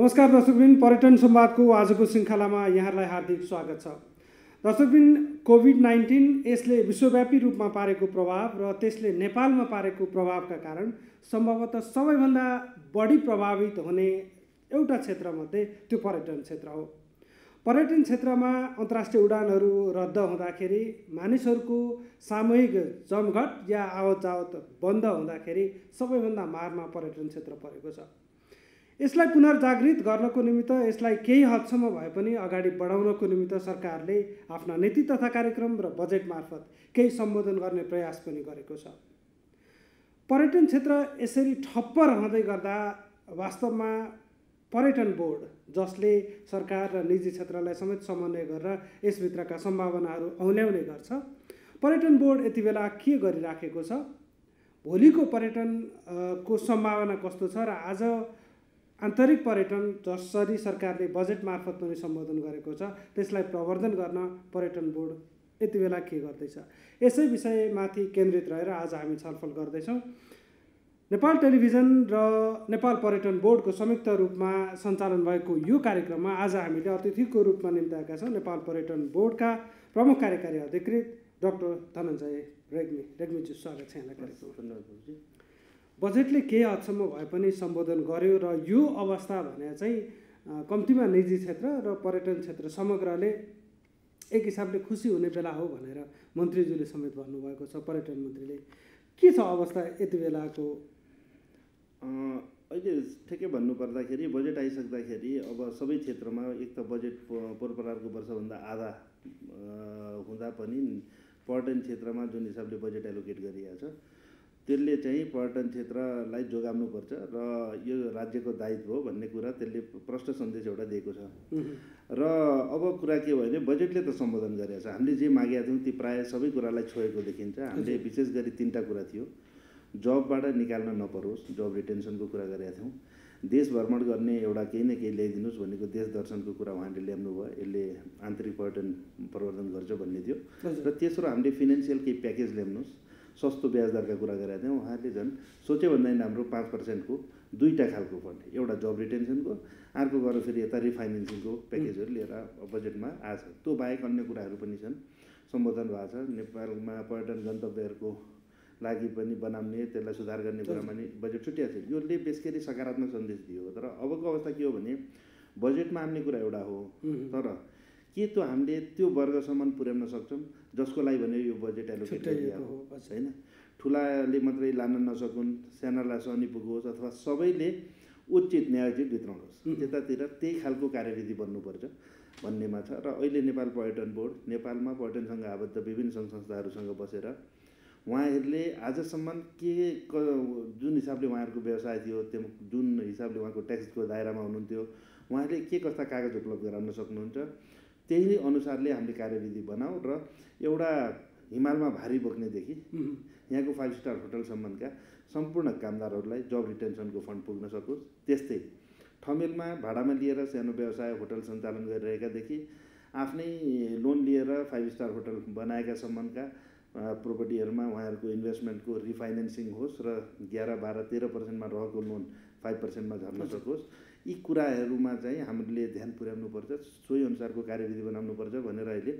नमस्कार दर्शकबिन पर्यटन संवादको आजको श्रृङ्खलामा यहाँहरूलाई हार्दिक स्वागत छ। दर्शकबिन कोभिड नाइन्टिन यसले विश्वव्यापी रूपमा पारेको प्रभाव र त्यसले नेपालमा पारेको प्रभावका कारण सम्भवतः सबैभन्दा बढी प्रभावित हुने एउटा क्षेत्रमध्ये त्यो पर्यटन क्षेत्र हो। पर्यटन क्षेत्रमा अन्तर्राष्ट्रिय उडानहरू रद्द हुँदाखेरि मानिसहरूको सामूहिक जमघट या आवत जावत बन्द हुँदाखेरि सबैभन्दा मारमा पर्यटन क्षेत्र परेको छ। यसलाई पुनर्जागृत गर्नको निमित्त यसलाई केही हदसम्म भए पनि अगाडि बढाउनको निमित्त सरकारले आफ्ना नीति तथा कार्यक्रम र बजेट मार्फत केही सम्बोधन गर्ने प्रयास पनि गरेको छ। पर्यटन क्षेत्र यसरी ठप्प रहँदै गर्दा वास्तवमा पर्यटन बोर्ड जसले सरकार र निजी क्षेत्रलाई समेत समन्वय गरेर यसभित्रका सम्भावनाहरू औल्याउने गर्छ। पर्यटन बोर्ड यति बेला के गरिराखेको छ? भोलिको पर्यटनको सम्भावना कस्तो छ र आज आन्तरिक पर्यटन जसरी सरकारले बजेट मार्फत पनि सम्बोधन गरेको छ त्यसलाई प्रवर्धन गर्न पर्यटन बोर्ड यति बेला के गर्दैछ? यसै विषयमाथि केन्द्रित रहेर आज हामी छलफल गर्दैछौँ। नेपाल टेलिभिजन र नेपाल पर्यटन बोर्डको संयुक्त रूपमा सञ्चालन भएको यो कार्यक्रममा आज हामीले अतिथिको रूपमा निम्ताएका छौँ। नेपाल पर्यटन बोर्डका प्रमुख कार्यकारी अधिकृत डाक्टर धनञ्जय रेग्मी। रेग्मीजी स्वागत छ यहाँलाई कार्यक्रम बजेटले केही हदसम्म भए पनि सम्बोधन गर्यो र यो अवस्था भने चाहिँ कम्तीमा निजी क्षेत्र र पर्यटन क्षेत्र समग्रले एक हिसाबले खुसी हुने बेला हो भनेर मन्त्रीज्यूले समेत भन्नुभएको छ पर्यटन मन्त्रीले। के छ अवस्था यति बेलाको? अहिले ठिकै भन्नुपर्दाखेरि बजेट आइसक्दाखेरि अब सबै क्षेत्रमा एक त बजेट पोहोर वर्षभन्दा आधा हुँदा पनि पर्यटन क्षेत्रमा जुन हिसाबले बजेट एलोकेट गरिएको छ त्यसले चाहिँ पर्यटन क्षेत्रलाई जोगाउनुपर्छ र यो राज्यको दायित्व हो भन्ने कुरा त्यसले प्रष्ट सन्देश एउटा दिएको छ। र अब कुरा के भयो भने बजेटले त सम्बोधन गरेको छ। हामीले जे मागेका थियौँ ती प्रायः सबै कुरालाई छोएको देखिन्छ। हामीले विशेष गरी तिनवटा कुरा थियो। जबबाट निकाल्न नपरोस् जब रिटेन्सनको कुरा गरेका थियौँ। देश भ्रमण गर्ने एउटा केही न केही ल्याइदिनुहोस् भनेको देश दर्शनको कुरा उहाँले ल्याउनु भयो। यसले आन्तरिक पर्यटन प्रवर्धन गर्छ भन्ने थियो। र तेस्रो हामीले फिनेन्सियल केही प्याकेज ल्याउनुहोस्। सस्तो ब्याज दरका कुरा गरेका थियौँ। उहाँहरूले झन् सोच्यो भन्दा हाम्रो पाँच पर्सेन्टको दुईवटा खालको फन्ड एउटा जब रिटेन्सनको अर्को गरेर फेरि यता रिफाइनेन्सिङको प्याकेजहरू लिएर बजेटमा आएको छ। त्यो बाहेक अन्य कुराहरू पनि छन्। सम्बोधन भएको छ। नेपालमा पर्यटन गन्तव्यहरूको लागि पनि बनाउने त्यसलाई सुधार गर्ने कुरामा नि बजेट छुट्याएको छ। यसले बेस सकारात्मक सन्देश दियो। तर अबको अवस्था के हो भने बजेटमा आउने कुरा एउटा हो। तर के त्यो हामीले त्यो वर्गसम्म पुर्याउन सक्छौँ? जसको लागि भने यो बजेट एलोकेट गरिएको होइन? ठुलाले मात्रै लान नसकुन् सानालाई सनी पुगोस् अथवा सबैले उचित न्याय चाहिँ भित्राउनुहोस् त्यतातिर त्यही खालको कार्यविधि बन्नुपर्छ भन्नेमा छ। र अहिले नेपाल पर्यटन बोर्ड नेपालमा पर्यटनसँग आबद्ध विभिन्न सङ्घ संस्थाहरूसँग बसेर उहाँहरूले आजसम्म के जुन हिसाबले उहाँहरूको व्यवसाय थियो त्यो जुन हिसाबले उहाँको ट्याक्सको दायरामा हुनुहुन्थ्यो उहाँहरूले के कस्ता कागज उपलब्ध गराउन सक्नुहुन्छ त्यही अनुसारले हामीले कार्यविधि बनाऊ र एउटा हिमालमा भारी बोक्नेदेखि यहाँको फाइभ स्टार होटलसम्मका सम्पूर्ण कामदारहरूलाई जब रिटेन्सनको फन्ड पुग्न सकोस्। त्यस्तै ठमेलमा भाडामा लिएर सानो व्यवसाय होटल सञ्चालन गरिरहेकादेखि आफ्नै लोन लिएर फाइभ स्टार होटल बनाएका सम्मका प्रोपर्टीहरूमा उहाँहरूको इन्भेस्टमेन्टको रिफाइनेन्सिङ होस् र एघार बाह्र तेह्र पर्सेन्टमा रहेको लोन फाइभ पर्सेन्टमा झर्न सकोस्। यी कुराहरूमा चाहिँ हामीले ध्यान पुर्याउनुपर्छ सोही अनुसारको कार्यविधि बनाउनुपर्छ भनेर अहिले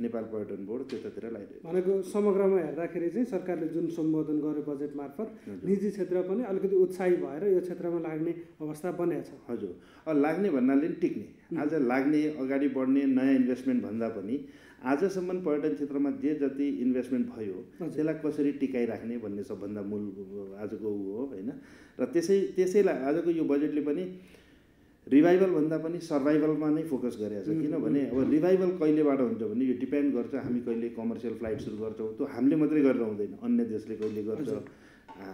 नेपाल पर्यटन बोर्ड त्यतातिर लगाइरहेको भनेको समग्रमा हेर्दाखेरि चाहिँ सरकारले जुन सम्बोधन गर्यो बजेट मार्फत निजी क्षेत्र पनि अलिकति उत्साही भएर यो क्षेत्रमा लाग्ने अवस्था बनेको छ हजुर लाग्ने भन्नाले नि टिक्ने। आज लाग्ने अगाडि बढ्ने नयाँ इन्भेस्टमेन्ट भन्दा पनि आजसम्म पर्यटन क्षेत्रमा जे जति इन्भेस्टमेन्ट भयो त्यसलाई कसरी टिकाइराख्ने भन्ने सबभन्दा मूल आजको ऊ हो होइन? र त्यसै त्यसैलाई आजको यो बजेटले पनि रिभाइभल भन्दा पनि सर्भाइभलमा नै फोकस गरेको छ किनभने अब रिभाइभल कहिलेबाट हुन्छ भने यो डिपेन्ड गर्छ हामी कहिले कमर्सियल फ्लाइट सुरु गर्छौँ त्यो हामीले मात्रै गरेर हुँदैन अन्य देशले कहिले गर्छ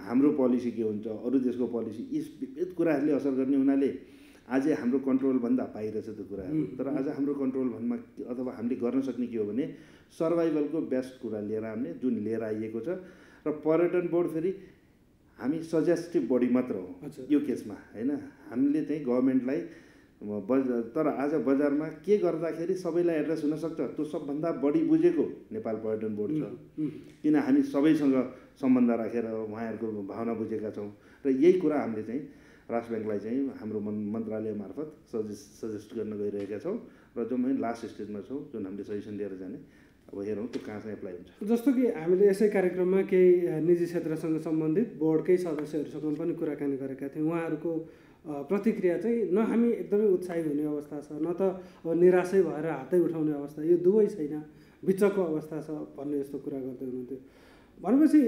हाम्रो पोलिसी के हुन्छ अरू देशको पोलिसी यी विविध कुराहरूले असर गर्ने हुनाले आज हाम्रो कन्ट्रोलभन्दा बाहिर छ त्यो कुराहरू तर आज हाम्रो कन्ट्रोल भन्नमा अथवा हामीले गर्न सक्ने के हो भने सर्भाइभलको बेस्ट कुरा लिएर आउने जुन लिएर आइएको छ र पर्यटन बोर्ड फेरि हामी सजेस्टिभ बडी मात्र हो यो केसमा होइन? हामीले चाहिँ गभर्मेन्टलाई बजार तर आज बजारमा के गर्दाखेरि सबैलाई एड्रेस हुनसक्छ त्यो सबभन्दा बढी बुझेको नेपाल पर्यटन बोर्ड छ। किन हामी सबैसँग सम्बन्ध राखेर उहाँहरूको भावना बुझेका छौँ? र यही कुरा हामीले चाहिँ राष्ट्र ब्याङ्कलाई चाहिँ हाम्रो मन मन्त्रालय मार्फत सजेस्ट सजेस्ट गर्न गइरहेका छौँ। र जो हामी लास्ट स्टेजमा छौँ जुन हामीले सजेसन लिएर जाने। अब हेरौँ त्यो कहाँसम्म एप्लाई हुन्छ। जस्तो कि हामीले यसै कार्यक्रममा केही निजी क्षेत्रसँग सम्बन्धित बोर्डकै सदस्यहरूसँग पनि कुराकानी गरेका थियौँ। उहाँहरूको प्रतिक्रिया चाहिँ न हामी एकदमै उत्साही हुने अवस्था छ न त अब निराशै भएर हातै उठाउने अवस्था यो दुवै छैन बिचको अवस्था छ भन्ने जस्तो कुरा गर्दै हुनुहुन्थ्यो। भनेपछि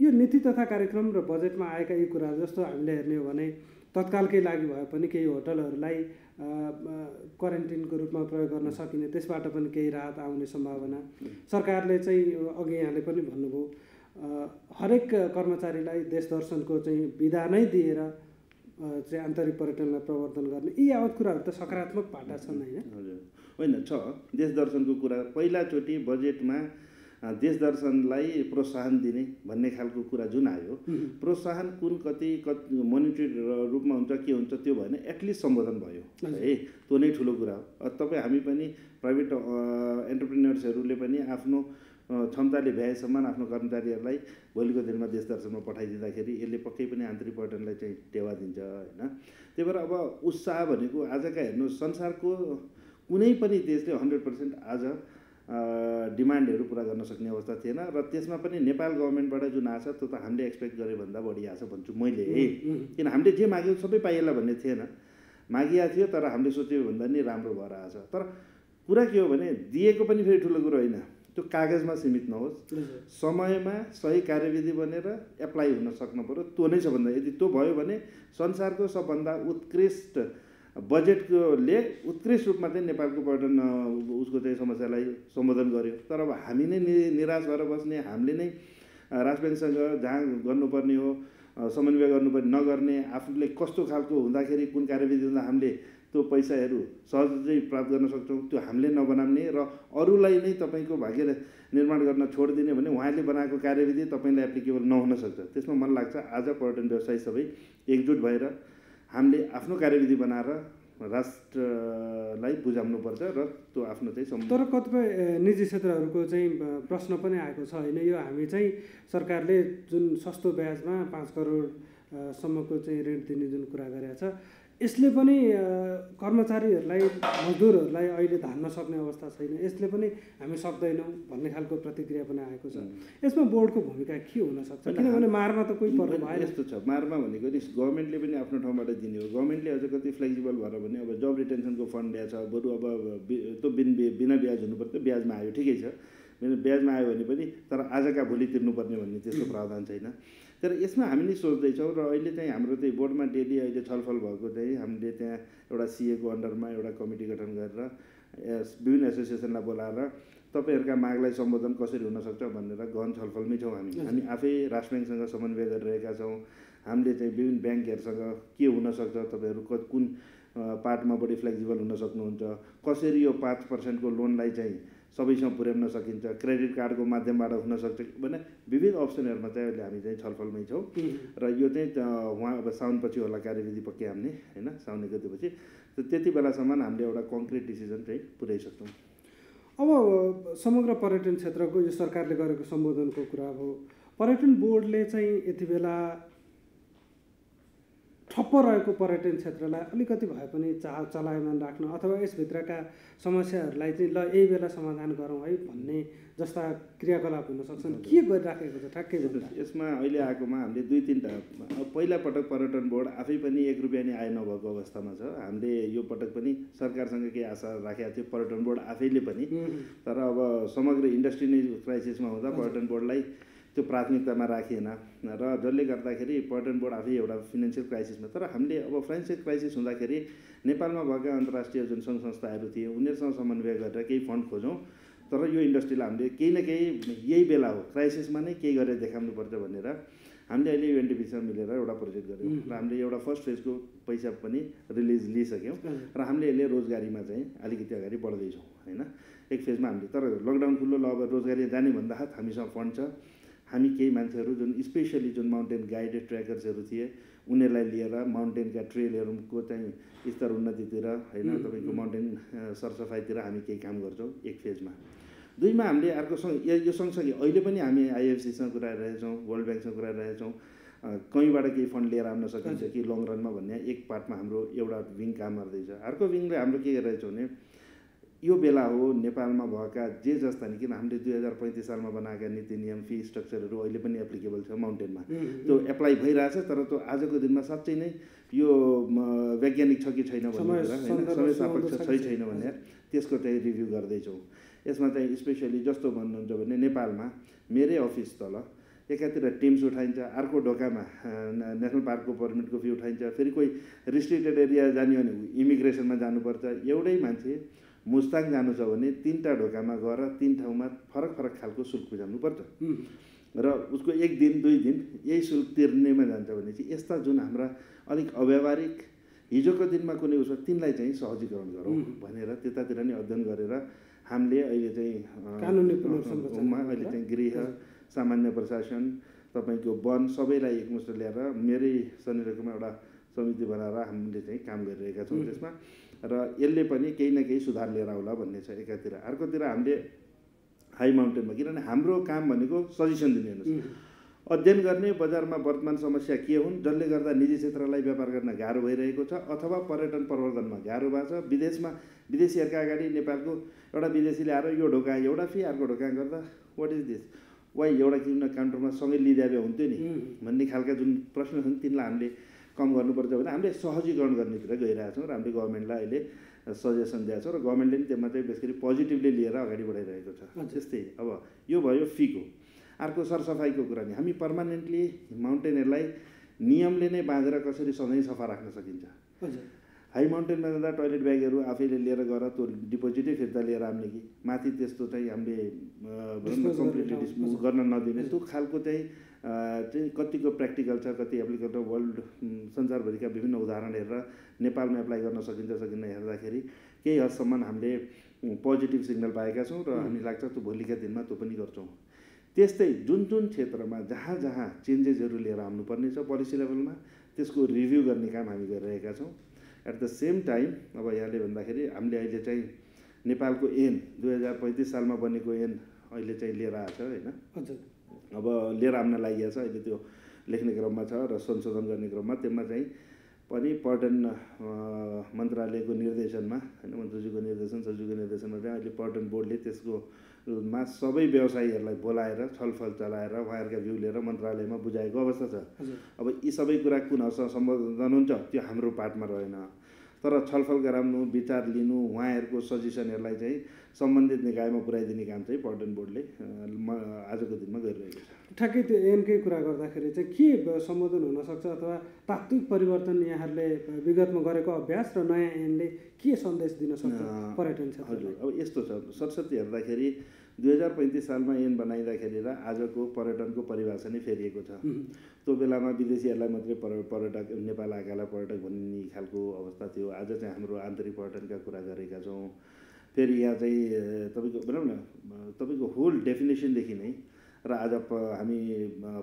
यो नीति तथा कार्यक्रम र बजेटमा आएका यी कुराहरू जस्तो हामीले हेर्ने हो भने तत्कालकै लागि भए पनि केही होटलहरूलाई क्वारेन्टिनको रूपमा प्रयोग गर्न सकिने त्यसबाट पनि केही राहत आउने सम्भावना सरकारले चाहिँ अघि यहाँले पनि भन्नुभयो। हरेक कर्मचारीलाई देश दर्शनको चाहिँ विधा नै दिएर चाहिँ आन्तरिक पर्यटनलाई प्रवर्धन गर्ने यी यावत कुराहरू त सकारात्मक पाटा छन् होइन? होइन छ। देश दर्शनको कुरा पहिलाचोटि बजेटमा देश दर्शनलाई प्रोत्साहन दिने भन्ने खालको कुरा जुन आयो प्रोत्साहन कुन कति कति मोनिटरी रूपमा हुन्छ के हुन्छ त्यो भएन एटलिस्ट सम्बोधन भयो। है त्यो नै ठुलो कुरा हो। तपाईँ हामी पनि प्राइभेट एन्टरप्रिनेर्सहरूले पनि आफ्नो क्षमताले भ्याएसम्म आफ्नो कर्मचारीहरूलाई भोलिको दिनमा देश दर्शनमा पठाइदिँदाखेरि यसले पक्कै पनि आन्तरिक पर्यटनलाई चाहिँ टेवा दिन्छ होइन। त्यही भएर अब उत्साह भनेको आजका हेर्नु संसारको कुनै पनि देशले हन्ड्रेड पर्सेन्ट आज डिमान्डहरू पुरा गर्न सक्ने अवस्था थिएन र त्यसमा पनि नेपाल गभर्मेन्टबाट जुन आछ त्यो त हामीले एक्सपेक्ट गरे भन्दा बढी आछ भन्छु मैले उम्, किन हामीले जे माग्यौँ सबै पाइएला भन्ने थिएन। मागिया थियो तर हामीले सोच्यो भन्दा नि राम्रो भएर आछ। तर कुरा के हो भने दिएको पनि फेरि ठुलो कुरो होइन। त्यो कागजमा सीमित नहोस्। समयमा सही कार्यविधि बनेर एप्लाई हुन सक्नु पऱ्यो त्यो नै सबभन्दा यदि त्यो भयो भने संसारको सबभन्दा उत्कृष्ट बजेटकोले उत्कृष्ट रूपमा चाहिँ नेपालको पर्यटन उसको चाहिँ समस्यालाई सम्बोधन गर्यो। तर अब हामी नै निराश भएर बस्ने हामीले नै राष्ट्र ब्याङ्कसँग जहाँ गर्नुपर्ने हो समन्वय गर्नुपर्ने नगर्ने आफूले कस्तो खालको हुँदाखेरि कुन कार्यविधि हुँदा हामीले त्यो पैसाहरू सहजै प्राप्त गर्न सक्छौँ त्यो हामीले नबनाउने र अरूलाई नै तपाईँको भाग्य निर्माण गर्न छोडिदिने भने उहाँले बनाएको कार्यविधि तपाईँलाई एप्लिकेबल नहुन सक्छ। त्यसमा मलाई लाग्छ आज पर्यटन व्यवसायी सबै एकजुट भएर हामीले आफ्नो कार्यविधि बनाएर राष्ट्रलाई बुझाउनुपर्छ र त्यो आफ्नो चाहिँ तर कतिपय निजी क्षेत्रहरूको चाहिँ प्रश्न पनि आएको छ होइन। यो हामी चाहिँ सरकारले जुन सस्तो ब्याजमा पाँच करोड अ, सम्मको चाहिँ ऋण दिने जुन कुरा गरेको छ यसले पनि कर्मचारीहरूलाई मजदुरहरूलाई अहिले धान्न सक्ने अवस्था छैन। यसले पनि हामी सक्दैनौँ भन्ने खालको प्रतिक्रिया पनि आएको छ। यसमा बोर्डको भूमिका के हुनसक्छ किनभने मारमा त कोही पर्नु होइन, भएन यस्तो छ। मारमा भनेको नि गभर्मेन्टले पनि आफ्नो ठाउँबाट दिने हो। गभर्मेन्टले अझ कति फ्लेक्सिबल भएर भने अब जब रिटेन्सनको फन्ड ल्याएको छ बरु अब त्यो बिन बिना ब्याज हुनुपर्छ ब्याजमा आयो। ठिकै छ। ब्याजमा आयो भने पनि तर आजका भोलि तिर्नुपर्ने भन्ने त्यस्तो प्रावधान छैन। तर यसमा हामीले सोच्दैछौँ र अहिले चाहिँ हाम्रो चाहिँ बोर्डमा डेली अहिले छलफल भएको चाहिँ हामीले त्यहाँ एउटा सिएको अन्डरमा एउटा कमिटी गठन गरेर विभिन्न एसोसिएसनलाई बोलाएर तपाईँहरूका मागलाई सम्बोधन कसरी हुनसक्छ भनेर गहन छलफलमै छौँ हामी। हामी आफै राष्ट्र ब्याङ्कसँग समन्वय गरिरहेका छौँ। हामीले चाहिँ विभिन्न ब्याङ्कहरूसँग के हुनसक्छ तपाईँहरू क कुन पार्टमा बढी फ्लेक्सिबल हुन सक्नुहुन्छ कसरी यो पाँच पर्सेन्टको लोनलाई चाहिँ सबैसँग पुर्याउन सकिन्छ क्रेडिट कार्डको माध्यमबाट हुनसक्छ भने विविध अप्सनहरूमा चाहिँ अहिले हामी चाहिँ छलफलमै छौँ। र यो चाहिँ उहाँ अब साउनपछि होला कार्यविधि पक्कै हामीले होइन? साउन गतेपछि त्यति बेलासम्म हामीले एउटा कङ्क्रिट डिसिजन चाहिँ पुर्याइसक्छौँ अब समग्र पर्यटन क्षेत्रको यो सरकारले गरेको सम्बोधनको कुरा हो। पर्यटन बोर्डले चाहिँ यति बेला ठप्प रहेको पर्यटन क्षेत्रलाई अलिकति भए पनि चाह चलायमान राख्न अथवा यसभित्रका समस्याहरूलाई चाहिँ ल यही बेला समाधान गरौँ है भन्ने जस्ता क्रियाकलाप हुन सक्छन्। के गरिराखेको छ? ठ्याक्कै यसमा अहिले आएकोमा हामीले दुई तिनवटा अब पहिला पटक पर्यटन बोर्ड आफै पनि एक रुपियाँ नि आय नभएको अवस्थामा छ। हामीले यो पटक पनि सरकारसँग केही आशा राखेका थियो पर्यटन बोर्ड आफैले पनि। तर अब समग्र इन्डस्ट्री नै क्राइसिसमा हुँदा पर्यटन बोर्डलाई त्यो प्राथमिकतामा राखिएन। र जसले गर्दाखेरि पर्यटन बोर्ड आफै एउटा फिनेन्सियल क्राइसिसमा तर हामीले अब फाइनेन्सियल क्राइसिस हुँदाखेरि नेपालमा भएका अन्तर्राष्ट्रिय जुन सङ्घ संस्थाहरू थिए उनीहरूसँग समन्वय गरेर केही फन्ड खोजौँ। तर यो इन्डस्ट्रीलाई हामीले केही न केही यही बेला हो क्राइसिसमा नै केही गरेर देखाउनुपर्छ भनेर हामीले अहिले युएनडिपीसँग मिलेर एउटा प्रोजेक्ट गऱ्यौँ र हामीले एउटा फर्स्ट फेजको पैसा पनि रिलिज लिइसक्यौँ। र हामीले यसले रोजगारीमा चाहिँ अलिकति अगाडि बढ्दैछौँ होइन? एक फेजमा हामीले तर लकडाउन खुल्लो ल रोजगारी जाने भन्दा हात हामीसँग फन्ड छ। हामी केही मान्छेहरू जुन स्पेसली जुन माउन्टेन गाइडेड ट्र्याकर्सहरू थिए उनीहरूलाई लिएर माउन्टेनका ट्रेलहरूको चाहिँ स्तर उन्नतितिर होइन तपाईँको माउन्टेन सरसफाइतिर हामी केही काम गर्छौँ एक फेजमा दुईमा हामीले अर्को सँग यो सँगसँगै अहिले पनि हामी आइएफसीसँग कुरा गरिरहेछौँ वर्ल्ड ब्याङ्कसँग कुरा गरिरहेछौँ। अ, कहीँबाट केही फन्ड लिएर आउन सकिन्छ कि लङ रनमा भन्ने एक पार्टमा हाम्रो एउटा विङ काम गर्दैछ। अर्को विङले हाम्रो के गरिरहेछ भने यो बेला हो नेपालमा भएका जे जस्ता नि किन हामीले दुई हजार पैँतिस सालमा बनाएका नीति नियम फी स्ट्रक्चरहरू अहिले पनि एप्लिकेबल छ माउन्टेनमा त्यो एप्लाई भइरहेछ तर त्यो आजको दिनमा साँच्चै नै यो वैज्ञानिक छ कि छैन कुरा होइन समय सापेक्ष छ छैन भने त्यसको चाहिँ रिभ्यू गर्दैछौँ। यसमा चाहिँ स्पेसली जस्तो भन्नुहुन्छ भने नेपालमा मेरै अफिस तल एकातिर टिम्स उठाइन्छ अर्को ढोकामा नेसनल पार्कको पर्मिटको फी उठाइन्छ फेरि कोही रिस्ट्रिक्टेड एरिया जाने भने इमिग्रेसनमा जानुपर्छ। एउटै मान्छे मुस्ताङ जानु छ भने तिनवटा ढोकामा गएर तिन ठाउँमा फरक फरक खालको शुल्क बुझाउनुपर्छ र उसको एक दिन दुई दिन यही शुल्क तिर्नेमा जान्छ भने चाहिँ यस्ता जुन हाम्रा अलिक अव्यावहारिक हिजोको दिनमा कुनै उसमा तिनलाई चाहिँ सहजीकरण गरौँ भनेर त्यतातिर नै अध्ययन गरेर हामीले अहिले चाहिँ कानुनी पुनर्संरचना मा अहिले चाहिँ गृह सामान्य प्रशासन तपाईँको वन सबैलाई एकमुष्ट ल्याएर मेरै शनिरकमा एउटा समिति बनाएर हामीले चाहिँ काम गरिरहेका छौँ त्यसमा। र यसले पनि केही न केही सुधार लिएर आउला भन्ने छ एकातिर। अर्कोतिर हामीले हाई माउन्टेनमा किनभने हाम्रो काम भनेको सजेसन दिने हेर्नुहोस् अध्ययन गर्ने बजारमा वर्तमान समस्या के हुन् जसले गर्दा निजी क्षेत्रलाई व्यापार गर्न गाह्रो भइरहेको छ अथवा पर्यटन प्रवर्धनमा गाह्रो भएको छ। विदेशमा विदेशीहरूका अगाडि नेपालको एउटा विदेशीले आएर यो ढोका एउटा फी अर्को ढोका गर्दा वाट इज दिस वाइ एउटा किन काउन्टरमा सँगै लिइदिए हुन्थ्यो नि? भन्ने खालका जुन प्रश्न छन् तिनलाई हामीले कम गर्नुपर्छ भने हामीले सहजीकरण गर्नेतिर गइरहेका छौँ र हामीले गभर्मेन्टलाई अहिले सजेसन दिएको छ र गभर्मेन्टले पनि त्यसमा चाहिँ बेसिकली पोजिटिभली लिएर अगाडि बढाइरहेको छ। त्यस्तै अब यो भयो फीको अर्को सरसफाइको कुरा नि हामी पर्मानेन्टली माउन्टेनहरूलाई नियमले नै बाँधेर कसरी सधैँ सफा राख्न सकिन्छ? हाई माउन्टेनमा जाँदा टोइलेट ब्यागहरू आफैले लिएर गएर त्यो डिपोजिटै फिर्ता लिएर आउने कि? माथि त्यस्तो चाहिँ हामीले कम्प्लिटली डिस्पोज। गर्न नदिने त्यो खालको चाहिँ चाहिँ कतिको प्र्याक्टिकल छ कति एप्लिकेबल वर्ल्ड संसारभरिका विभिन्न उदाहरण हेरेर नेपालमा एप्लाई गर्न सकिन्छ सकिन्न हेर्दाखेरि केही हदसम्म हामीले पोजिटिभ सिग्नल पाएका छौँ र हामी लाग्छ त्यो भोलिका दिनमा त्यो पनि गर्छौँ। त्यस्तै जुन जुन क्षेत्रमा जहाँ जहाँ चेन्जेसहरू लिएर आउनुपर्ने छ पोलिसी लेभलमा त्यसको रिभ्यू गर्ने काम हामी गरिरहेका छौँ। एट द सेम टाइम अब यहाँले भन्दाखेरि हामीले अहिले चाहिँ नेपालको ऐन दुई हजार पैँतिस सालमा बनेको ऐन अहिले चाहिँ लिएर आएको छ होइन? हजुर। अब लिएर आउन लागि छ अहिले त्यो लेख्ने क्रममा छ र संशोधन गर्ने क्रममा त्यसमा चाहिँ पनि पर्यटन मन्त्रालयको निर्देशनमा होइन मन्त्रीज्यूको निर्देशन सचिवको निर्देशनमा चाहिँ अहिले पर्यटन बोर्डले त्यसको मा सबै व्यवसायीहरूलाई बोलाएर छलफल चलाएर उहाँहरूका भ्यू लिएर मन्त्रालयमा बुझाएको अवस्था छ। अब यी सबै कुरा कुन हदसम्म सम्बोधन हुन्छ त्यो हाम्रो पार्टमा रहेन। तर छलफल गराउनु विचार लिनु उहाँहरूको सजेसनहरूलाई चाहिँ सम्बन्धित निकायमा पुर्याइदिने काम चाहिँ पर्यटन बोर्डले आजको दिनमा गरिरहेको छ। ठ्याक्कै त्यो एनकै कुरा गर्दाखेरि चाहिँ के सम्बोधन हुनसक्छ अथवा तात्विक परिवर्तन यहाँहरूले विगतमा गरेको अभ्यास र नयाँ ऐनले के सन्देश दिन सक्छ पर्यटन क्षेत्रलाई? हजुर अब यस्तो छ। सरस्वती हेर्दाखेरि दुई हजार पैँतिस सालमा ऐन बनाइँदाखेरि र आजको पर्यटनको परिभाषा नै फेरिएको छ। त्यो बेलामा विदेशीहरूलाई मात्रै पर पर्यटक नेपाल आएकालाई पर्यटक भन्ने खालको अवस्था थियो। आज चाहिँ हाम्रो आन्तरिक पर्यटनका कुरा गरेका छौँ। फेरि यहाँ चाहिँ तपाईँको भनौँ न तपाईँको होल डेफिनेसनदेखि नै र आज प हामी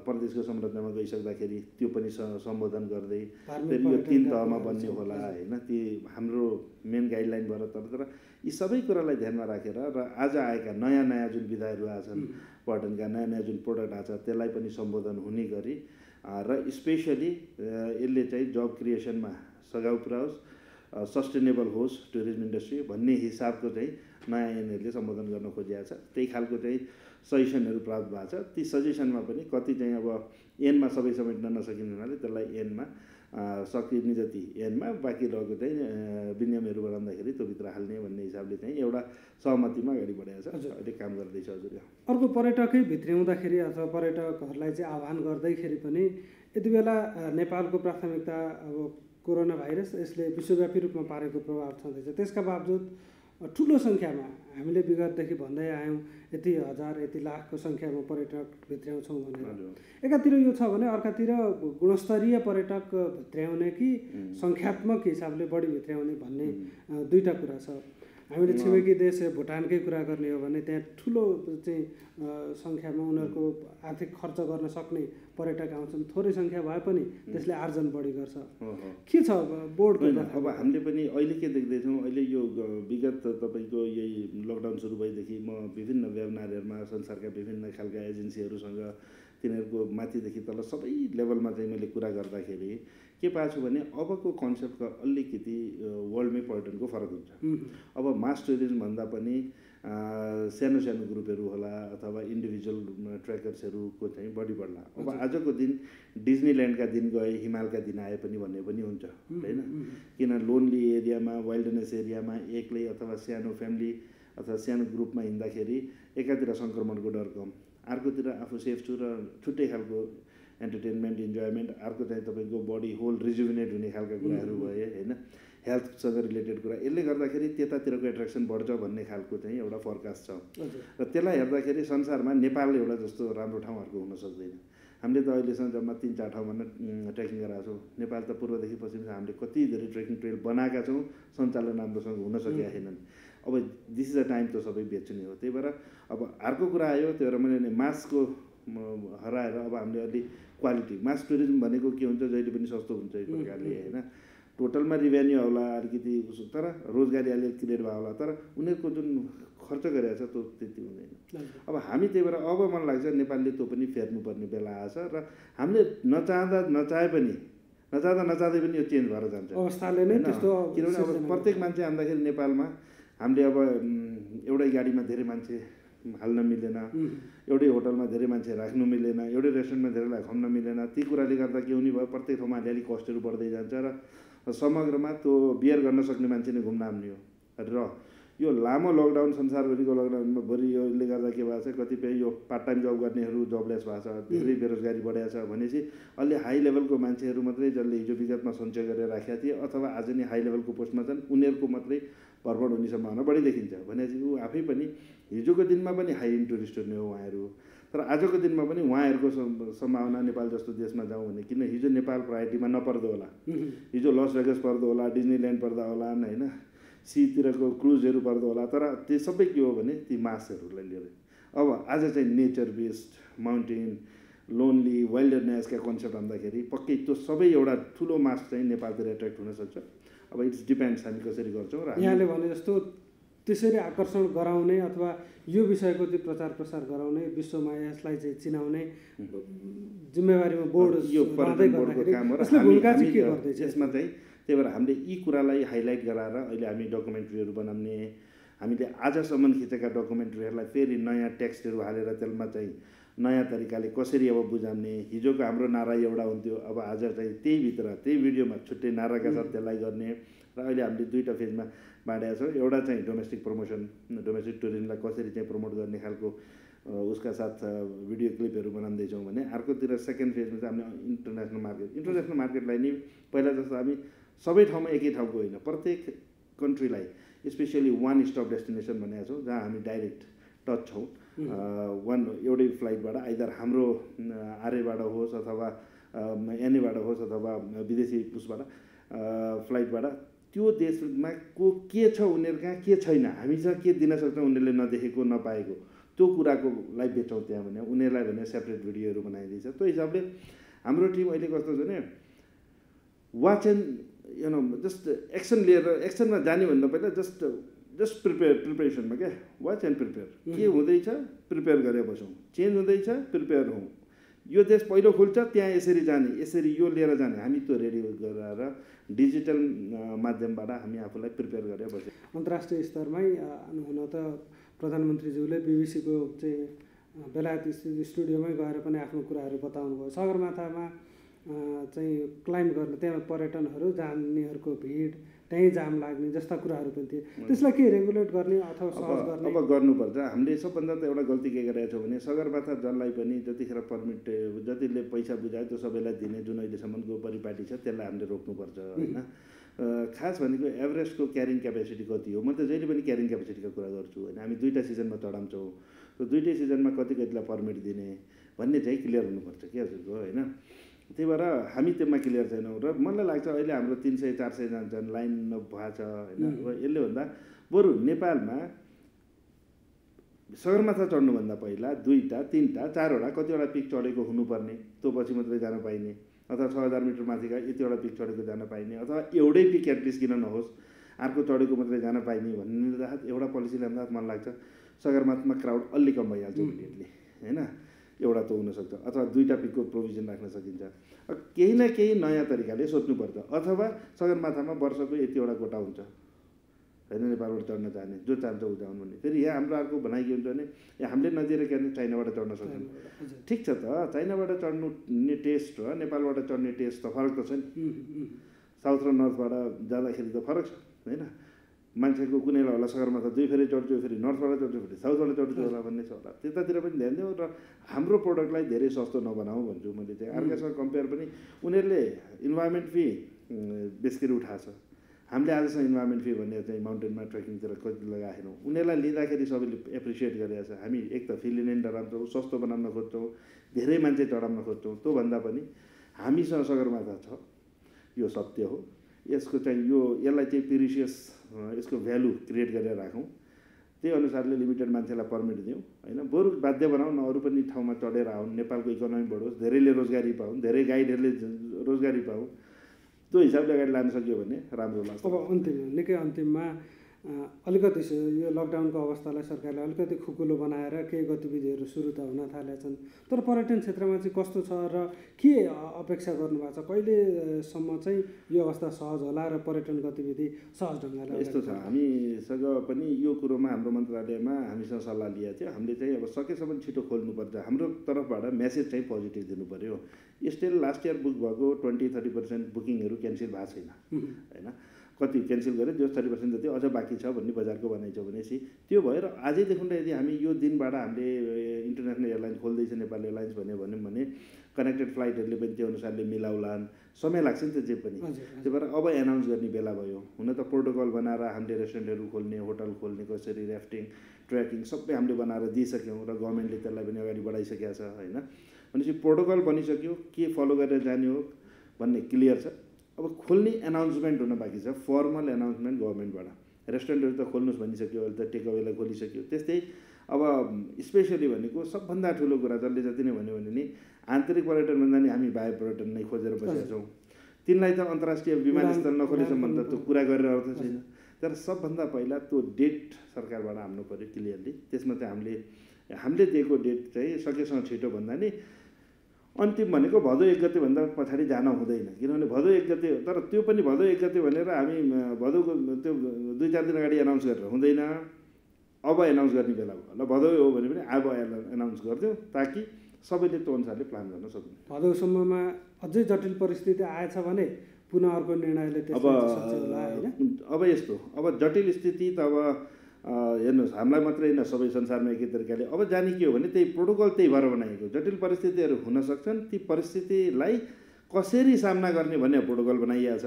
प्रदेशको संरचनामा गइसक्दाखेरि त्यो पनि स- सम्बोधन गर्दै फेरि यो तिन तहमा बन्ने। होला होइन? ती हाम्रो मेन गाइडलाइन भएर तर तर यी सबै कुरालाई ध्यानमा राखेर र आज आएका नयाँ नयाँ जुन विधाहरू आएको छन् पर्यटनका नयाँ नयाँ जुन प्रोडक्ट आएको छ त्यसलाई पनि सम्बोधन हुने गरी र स्पेसली यसले चाहिँ जब क्रिएसनमा सघाउ पुऱ्याओस् सस्टेनेबल होस् टुरिज्म इन्डस्ट्री भन्ने हिसाबको चाहिँ नयाँ ऐनहरूले सम्बोधन गर्न खोजिएको छ। त्यही खालको चाहिँ सजेसनहरू प्राप्त भएको छ। ती सजेसनमा पनि कति चाहिँ अब एनमा सबै समेट्न नसकिने हुनाले त्यसलाई एनमा सकिने जति एनमा बाँकी रहेको चाहिँ विनियमहरू बनाउँदाखेरि त्यो भित्र हाल्ने भन्ने हिसाबले चाहिँ एउटा सहमतिमा अगाडि बढाएको छ हजुर। अहिले काम गर्दैछ हजुर। अर्को पर्यटकै भित्र्याउँदाखेरि अथवा पर्यटकहरूलाई चाहिँ आह्वान गर्दैखेरि पनि यति बेला नेपालको प्राथमिकता अब कोरोना भाइरस यसले विश्वव्यापी रूपमा पारेको प्रभाव छँदैछ त्यसका बावजुद ठुलो सङ्ख्यामा हामीले विगतदेखि भन्दै आयौँ यति हजार यति लाखको सङ्ख्यामा पर्यटक भित्र्याउँछौँ भनेर। एकातिर यो छ भने अर्कातिर गुणस्तरीय पर्यटक भित्र्याउने कि सङ्ख्यात्मक हिसाबले बढी भित्र्याउने भन्ने दुईवटा कुरा छ। हामीले छिमेकी देश भुटानकै कुरा गर्ने हो भने त्यहाँ ठुलो चाहिँ सङ्ख्यामा उनीहरूको आर्थिक खर्च गर्न सक्ने पर्यटक आउँछन् थोरै सङ्ख्या भए पनि त्यसले आर्जन बढी गर्छ। के छ बोर्डको? अब हामीले पनि अहिले के देख्दैछौँ अहिले यो विगत तपाईँको यही लकडाउन सुरु भएदेखि म विभिन्न वेबनारहरूमा संसारका विभिन्न खालका एजेन्सीहरूसँग तिनीहरूको माथिदेखि तल सबै लेभलमा चाहिँ मैले कुरा गर्दाखेरि के पाएको छु भने अबको कन्सेप्टको अलिकति पर्यटनको फरक हुन्छ। अब मास टुरिज्म भन्दा पनि सानो सानो ग्रुपहरू होला अथवा इन्डिभिजुअल ट्रेकर्सहरूको चाहिँ बढी बढ्ला। अब आजको दिन डिज्नील्यान्डका दिन गए हिमालका दिन आए पनि भन्ने पनि हुन्छ होइन? किन लोन्ली एरियामा वाइल्डनेस एरियामा एक्लै अथवा सानो फ्यामिली अथवा सानो ग्रुपमा हिँड्दाखेरि एकातिर सङ्क्रमणको डर कम। अर्कोतिर आफू सेफ छु र छुट्टै खालको एन्टरटेनमेन्ट इन्जोयमेन्ट अर्को चाहिँ तपाईँको बडी होल रिजुभिनेट हुने खालका कुराहरू भए होइन? हेल्थसँग रिलेटेड कुरा। यसले गर्दाखेरि त्यतातिरको एट्र्याक्सन बढ्छ भन्ने खालको चाहिँ एउटा फोरकास्ट छ। र त्यसलाई हेर्दाखेरि संसारमा नेपाल एउटा जस्तो राम्रो ठाउँ अर्को हुन सक्दैन। हामीले त अहिलेसम्म जम्मा तिन चार ठाउँमा नै ट्रेकिङ गराएको छौँ। नेपाल त पूर्वदेखि पश्चिमसम्म हामीले कति धेरै ट्रेकिङ ट्रेल बनाएका छौँ सञ्चालन राम्रोसँग हुन सकेका छैनन्। अब दिस इज अ टाइम त सबै बेच्नु हो। त्यही भएर अब अर्को कुरा आयो त्यही भएर मैले नि मासको म, हराएर अब हामीले अलि क्वालिटी मास टुरिज्म भनेको के हुन्छ जहिले पनि सस्तो हुन्छ एक प्रकारले होइन? टोटलमा रिभेन्यू होला अलिकति उस- तर रोजगारी अलिअलि क्रिएट भयो होला तर उनीहरूको जुन खर्च गरेको छ त्यो त्यति हुँदैन। अब हामी त्यही भएर अब मलाई लाग्छ नेपालले त्यो पनि फेर्नुपर्ने बेला आएछ र हामीले नचाहँदा नचाहे पनि नचाहँदा नचाहँदै पनि यो चेन्ज भएर जान्छ। अवस्थाले नै? त्यस्तो किनभने अब प्रत्येक मान्छे आउँदाखेरि नेपालमा हामीले अब एउटै गाडीमा धेरै मान्छे हाल्न मिलेन एउटै होटलमा धेरै मान्छे राख्नु मिलेन एउटै रेस्टुरेन्टमा धेरैलाई खुवाउन मिलेन ती कुराले गर्दा के हुने भयो? प्रत्येक ठाउँमा अलिअलि कस्टहरू बढ्दै जान्छ र समग्रमा त्यो बियर गर्न सक्ने मान्छे नै घुम्न आउने हो। र यो लामो लकडाउन संसारभरिको लकडाउनमा भरि यसले गर्दा के भएको छ कतिपय यो पार्ट टाइम जब गर्नेहरू जबलेस भएको छ धेरै बेरोजगारी बढेको छ भनेपछि अलि हाई लेभलको मान्छेहरू मात्रै जसले हिजो विगतमा सञ्चय गरेर राखेका थिए अथवा आज नै हाई लेभलको पोस्टमा छन् उनीहरूको मात्रै भरभर हुने सम्भावना बढी देखिन्छ। भनेपछि ऊ आफै पनि हिजोको दिनमा पनि हाई इन टुरिस्ट हुने हो उहाँहरू। तर आजको दिनमा पनि उहाँहरूको सम्- सम्भावना नेपाल जस्तो देशमा जाउँ भने किन हिजो नेपाल प्रायोरिटीमा नपर्दो होला। हिजो लस भेगस पर्दो होला डिज्नील्यान्ड पर्दा होला होइन सीतिरको क्रुजहरू पर्दो होला तर त्यो सबै के हो भने ती मासहरूलाई लिएर। अब आज चाहिँ नेचर बेस्ड माउन्टेन लोनली वाइल्डनेसका कन्सेप्ट भन्दाखेरि पक्कै त्यो सबै एउटा ठुलो मास चाहिँ नेपालतिर एट्र्याक्ट हुनसक्छ अब इट्स डिपेन्ड्स हामी कसरी गर्छौँ र यहाँले भने जस्तो त्यसरी आकर्षण गराउने अथवा यो विषयको चाहिँ प्रचार प्रसार गराउने विश्वमा यसलाई चाहिँ चिनाउने जिम्मेवारीमा बोर्ड यो भूमिका चाहिँ के गर्दैछ? यसमा चाहिँ त्यही भएर हामीले यी कुरालाई हाइलाइट गराएर अहिले हामी डकुमेन्ट्रीहरू बनाउने हामीले आजसम्म खिचेका डकुमेन्ट्रीहरूलाई फेरि नयाँ टेक्स्टहरू हालेर त्यसमा चाहिँ नयाँ तरिकाले कसरी अब बुझाउने हिजोको हाम्रो नारा एउटा हुन्थ्यो अब आज चाहिँ त्यही भित्र त्यही भिडियोमा छुट्टै नाराका साथ त्यसलाई गर्ने। र अहिले हामीले दुईवटा फेजमा बाँडेका छौँ। एउटा चाहिँ डोमेस्टिक प्रमोसन डोमेस्टिक टुरिज्मलाई कसरी चाहिँ प्रमोट गर्ने खालको उसका साथ भिडियो क्लिपहरू बनाउँदैछौँ भने अर्कोतिर सेकेन्ड फेजमा चाहिँ हामीले इन्टरनेसनल मार्केट इन्टरनेसनल मार्केटलाई नि पहिला जस्तो हामी सबै ठाउँमा एकै ठाउँको होइन प्रत्येक कन्ट्रीलाई स्पेसली वान स्टप डेस्टिनेसन भनेको छौँ जहाँ हामी डाइरेक्ट टच छौँ। वान एउटै फ्लाइटबाट आइदर हाम्रो आरएबाट होस् अथवा एनएबाट होस् अथवा विदेशी उसबाट फ्लाइटबाट त्यो देशमा को के छ उनीहरू कहाँ के छैन? हामी चाहिँ के दिन सक्छौँ उनीहरूले नदेखेको नपाएको? त्यो कुराको लाई बेचौँ त्यहाँ भने उनीहरूलाई भने सेपरेट भिडियोहरू बनाइदिन्छ। त्यो हिसाबले हाम्रो टिम अहिले कस्तो छ भने watch and you know just action लिएर एक्सनमा जाने भन्दा पहिला जस्ट जस्ट प्रिपेयर प्रिपेरेसनमा क्या? वाच एन्ड प्रिपेयर के हुँदैछ? प्रिपेयर गरेर बसौँ। चेन्ज हुँदैछ? प्रिपेयर हौँ। यो देश पहिलो खुल्छ त्यहाँ यसरी जाने यसरी यो लिएर जाने। हामी त्यो रेडी गरेर डिजिटल माध्यमबाट हामी आफूलाई प्रिपेयर गरेर बस्यौँ अन्तर्राष्ट्रिय स्तरमै हुन त प्रधानमन्त्रीज्यूले बिबिसीको चाहिँ बेलायत स्टु- स्टुडियोमै गएर पनि आफ्नो कुराहरू बताउनु भयो सगरमाथामा चाहिँ क्लाइम्ब गर्न त्यहाँ पर्यटनहरू जानेहरूको भिड त्यहीँ जाम लाग्ने जस्ता कुराहरू पनि थिए। त्यसलाई के रेगुलेट गर्ने अथवा सहज अब गर्ने? अब गर्नुपर्छ। हामीले सबभन्दा त एउटा गल्ती के गरेका छौँ भने सगरमाथा जसलाई पनि जतिखेर पर्मिट जतिले पैसा बुझायो त्यो सबैलाई दिने जुन अहिलेसम्मको परिपाटी छ त्यसलाई हामीले रोक्नुपर्छ होइन? खास भनेको एभरेस्टको क्यारिङ क्यापेसिटी कति हो? म त जहिले पनि क्यारिङ क्यापेसिटीको कुरा गर्छु होइन? हामी दुईवटा सिजनमा चढाउँछौँ। त्यो दुइटै सिजनमा कति कतिलाई पर्मिट दिने भन्ने चाहिँ क्लियर हुनुपर्छ के हजुरको होइन? त्यही भएर हामी त्यसमा क्लियर छैनौँ र मलाई लाग्छ अहिले हाम्रो तिन सय चार सय जान्छन् लाइन भएको छ होइन। अब यसले भन्दा बरु नेपालमा सगरमाथा चढ्नुभन्दा पहिला दुईवटा तिनवटा चारवटा कतिवटा पिक चढेको हुनुपर्ने त्यो पछि मात्रै जान पाइने। अथवा छ हजार मिटर माथिका यतिवटा पिक चढेको जान पाइने अथवा एउटै पिक एटलिस्ट किन नहोस् अर्को चढेको मात्रै जान पाइने भन्ने एउटा पोलिसी ल्याउँदा मलाई लाग्छ सगरमाथामा क्राउड अलि कम भइहाल्छ होइन? एउटा त हुनसक्छ अथवा दुईवटा पिकको प्रोभिजन राख्न सकिन्छ। केही न केही नयाँ तरिकाले सोध्नुपर्छ अथवा सगरमाथामा वर्षको यतिवटा कोटा हुन्छ। होइन नेपालबाट चढ्न चाहने जो चाहन्छ ऊ जाउँ भन्ने। फेरि यहाँ हाम्रो अर्को भनाइ के हुन्छ भने ए हामीले नदिएर के भने चाइनाबाट चढ्न सक्छौँ। ठिक छ त चाइनाबाट चढ्ने टेस्ट र नेपालबाट चढ्ने टेस्ट त फरक त छ नि। साउथ र नर्थबाट जाँदाखेरि त फरक छ होइन? मान्छेको कुनैलाई होला सगरमाथा दुई फेरि चढ्छु फेरि नर्थबाट चढ्छु फेरि साउथबाट चढ्छु होला भन्ने छ होला। त्यतातिर पनि ध्यान दिउँ र हाम्रो प्रोडक्टलाई धेरै सस्तो नबनाऊ भन्छु मैले चाहिँ। अर्कासँग कम्पेयर पनि उनीहरूले इन्भाइरोमेन्ट फी बेस गरी उठाएको छ। हामीले आजसम्म इन्भाइरोमेन्ट फी भन्ने चाहिँ माउन्टेनमा ट्रेकिङतिर कति लगाएनौँ। उनीहरूलाई लिँदाखेरि सबैले एप्रिसिएट गरिरहेको छ। हामी एक त फी लिने डराउँछौँ सस्तो बनाउन खोज्छौँ धेरै मान्छे चढाउन खोज्छौँ त्योभन्दा पनि हामीसँग सगरमाथा छ। यो सत्य हो। यसको चाहिँ यो यसलाई चाहिँ पिरिसियस यसको भ्यालु क्रिएट गरेर राखौँ। त्यही अनुसारले लिमिटेड मान्छेलाई पर्मिट दिउँ होइन? बरु बाध्य बनाऊ न अरू पनि ठाउँमा चढेर आउन् नेपालको इकोनोमी बढोस् धेरैले रोजगारी पाउन् धेरै गाइडहरूले रोजगारी पाउन्। त्यो हिसाबले अगाडि लान सक्यो भने राम्रो लाग्छ। अब अन्तिम निकै अन्तिममा अलिकति यो लकडाउनको अवस्थालाई सरकारले अलिकति खुकुलो बनाएर केही गतिविधिहरू सुरु त हुन थालेछन्। तर पर्यटन क्षेत्रमा चाहिँ कस्तो छ र के अपेक्षा गर्नुभएको छ? कहिलेसम्म चाहिँ यो अवस्था सहज होला र पर्यटन गतिविधि सहज ढङ्गले यस्तो छ। हामीसँग पनि यो कुरोमा हाम्रो मन्त्रालयमा हामीसँग सल्लाह लिएको थियो। हामीले चाहिँ अब सकेसम्म छिटो खोल्नुपर्छ। हाम्रो तर्फबाट मेसेज चाहिँ पोजिटिभ दिनु पऱ्यो स्टिल लास्ट इयर बुक भएको ट्वेन्टी थर्टी पर्सेन्ट बुकिङहरू क्यान्सल भएको छैन। होइन? कति क्यान्सल गऱ्यो जो थर्टी पर्सेन्ट जति अझ बाँकी छ भन्ने बजारको भनाइ छ भनेपछि त्यो भएर आजैदेखि यदि हामी यो दिनबाट हामीले इन्टरनेसनल एयरलाइन्स खोल्दैछ नेपाल एयरलाइन्स भन्यो भन्यो भने कनेक्टेड फ्लाइटहरूले पनि त्यो अनुसारले मिलाउलान्। समय लाग्छ नि त जे पनि। त्यही भएर अब एनाउन्स गर्ने बेला भयो। हुन त प्रोटोकल बनाएर हामीले रेस्टुरेन्टहरू खोल्ने होटल खोल्ने कसरी ऱ्याफ्टिङ ट्रेकिङ सबै हामीले बनाएर दिइसक्यौँ र गभर्मेन्टले त्यसलाई पनि अगाडि बढाइसकेको छ होइन? भनेपछि प्रोटोकल बनिसक्यो के फलो गरेर जाने हो भन्ने क्लियर छ। अब खोल्ने एनाउन्समेन्ट हुन बाँकी छ। फर्मल एनाउन्समेन्ट गभर्मेन्टबाट रेस्टुरेन्टहरू त खोल्नुहोस् भनिसक्यो अहिले त टेकअवेलाई खोलिसक्यो। त्यस्तै अब स्पेसली भनेको सबभन्दा ठुलो कुरा जसले जति नै भन्यो भने नि आन्तरिक पर्यटन भन्दा नि हामी बाह्य पर्यटन नै खोजेर बसेका छौँ तिनलाई त अन्तर्राष्ट्रिय विमानस्थल नखोलेसम्म त त्यो कुरा गरेर अर्थ छैन। तर सबभन्दा पहिला त्यो डेट सरकारबाट आउनु पऱ्यो क्लियरली त्यसमा चाहिँ हामीले हामीले दिएको डेट चाहिँ सकेसम्म छिटो भन्दा नि अन्तिम भनेको भदौ एक गतेभन्दा पछाडि जान हुँदैन। किनभने भदौ एक गते तर त्यो पनि भदौ एक गते भनेर हामी भदौको त्यो दुई चार दिन अगाडि एनाउन्स गरेर हुँदैन। अब एनाउन्स गर्ने बेला भयो। ल भदौ हो भने पनि अब एनाउन्स गरिदिउँ ताकि सबैले त्यो अनुसारले प्लान गर्न सक्नु। भदौसम्ममा अझै जटिल परिस्थिति आएछ भने पुनः अर्को निर्णयले अब अब यस्तो अब जटिल स्थिति त अब हेर्नुहोस् हामीलाई मात्रै होइन सबै संसारमा एकै तरिकाले। अब जाने के हो भने त्यही प्रोटोकल त्यही भएर बनाइएको। जटिल परिस्थितिहरू हुन सक्छन् ती परिस्थितिलाई कसरी सामना गर्ने भन्ने प्रोटोकल बनाइएको छ।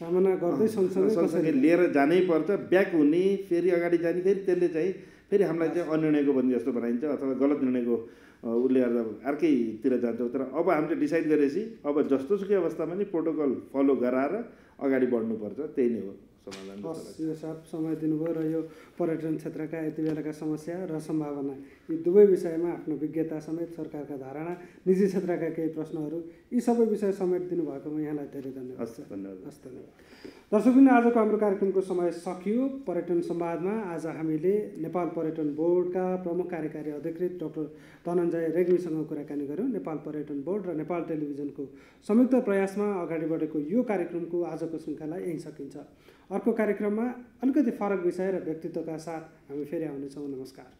सामना गर्दै सँगसँगै लिएर जानै पर्छ ब्याक हुने फेरि अगाडि जाने फेरि त्यसले चाहिँ फेरि हामीलाई चाहिँ अनिर्णयको बन्दी जस्तो बनाइन्छ अथवा गलत निर्णयको उसले गर्दा अर्कैतिर जान्छौँ। तर अब हामीले डिसाइड गरेपछि अब जस्तोसुकै अवस्थामा नि प्रोटोकल फलो गराएर अगाडि बढ्नुपर्छ त्यही नै हो। समाधान हस् यो साथ समय दिनुभयो र यो पर्यटन क्षेत्रका यति बेलाका समस्या र सम्भावना यी दुवै विषयमा आफ्नो विज्ञता समेत सरकारका धारणा निजी क्षेत्रका केही प्रश्नहरू यी सबै विषय समेत दिनुभएकोमा यहाँलाई धेरै धन्यवाद हस् धन्यवाद। हस् धन्यवाद। दर्शकबिन आजको हाम्रो कार्यक्रमको समय सकियो। पर्यटन संवादमा आज हामीले नेपाल पर्यटन बोर्डका प्रमुख कार्यकारी अधिकृत डाक्टर धनञ्जय रेग्मीसँग कुराकानी गऱ्यौँ। नेपाल पर्यटन बोर्ड र नेपाल टेलिभिजनको संयुक्त प्रयासमा अगाडि बढेको यो कार्यक्रमको आजको श्रृङ्खला यहीँ सकिन्छ। अर्को कार्यक्रममा अलिकति फरक विषय र व्यक्तित्वका साथ हामी फेरि आउनेछौँ। नमस्कार।